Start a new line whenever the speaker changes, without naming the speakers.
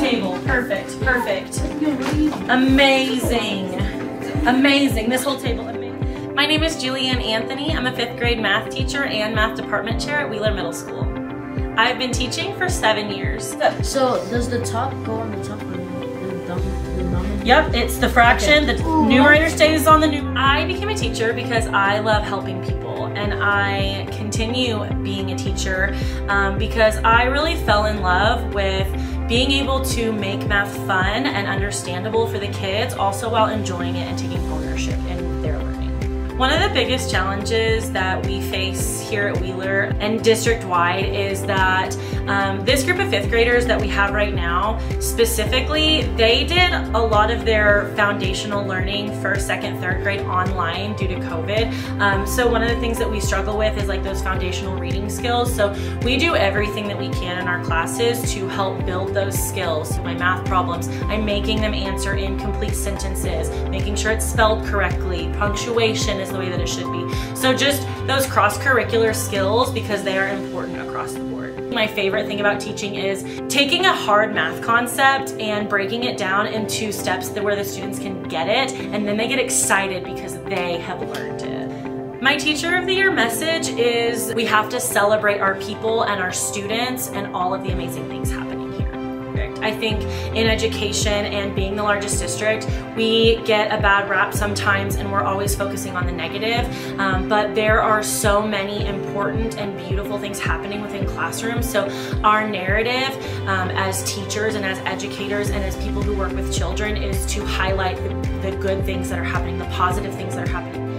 table. Perfect, perfect. Amazing. Amazing. This whole table, amazing. My name is Julianne Anthony. I'm a fifth grade math teacher and math department chair at Wheeler Middle School. I've been teaching for seven years.
So does the top go on the top or the the?
Yep, it's the fraction.
Okay.
The numerator stays on the new. I became a teacher because I love helping people, and I continue being a teacher um, because I really fell in love with being able to make math fun and understandable for the kids, also while enjoying it and taking ownership in their learning. One of the biggest challenges that we face here at Wheeler and district wide is that um, this group of fifth graders that we have right now, specifically, they did a lot of their foundational learning first, second, third grade online due to COVID. Um, so one of the things that we struggle with is like those foundational reading skills. So we do everything that we can in our classes to help build those skills. My math problems, I'm making them answer in complete sentences, making sure it's spelled correctly, punctuation is the way that it should be. So just those cross-curricular skills because they are important across the board. My favorite thing about teaching is taking a hard math concept and breaking it down into steps where the students can get it and then they get excited because they have learned it. My Teacher of the Year message is we have to celebrate our people and our students and all of the amazing things happening. I think in education and being the largest district, we get a bad rap sometimes and we're always focusing on the negative. Um, but there are so many important and beautiful things happening within classrooms. So our narrative um, as teachers and as educators and as people who work with children is to highlight the, the good things that are happening, the positive things that are happening